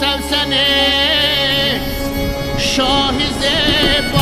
سلسله شاه زبا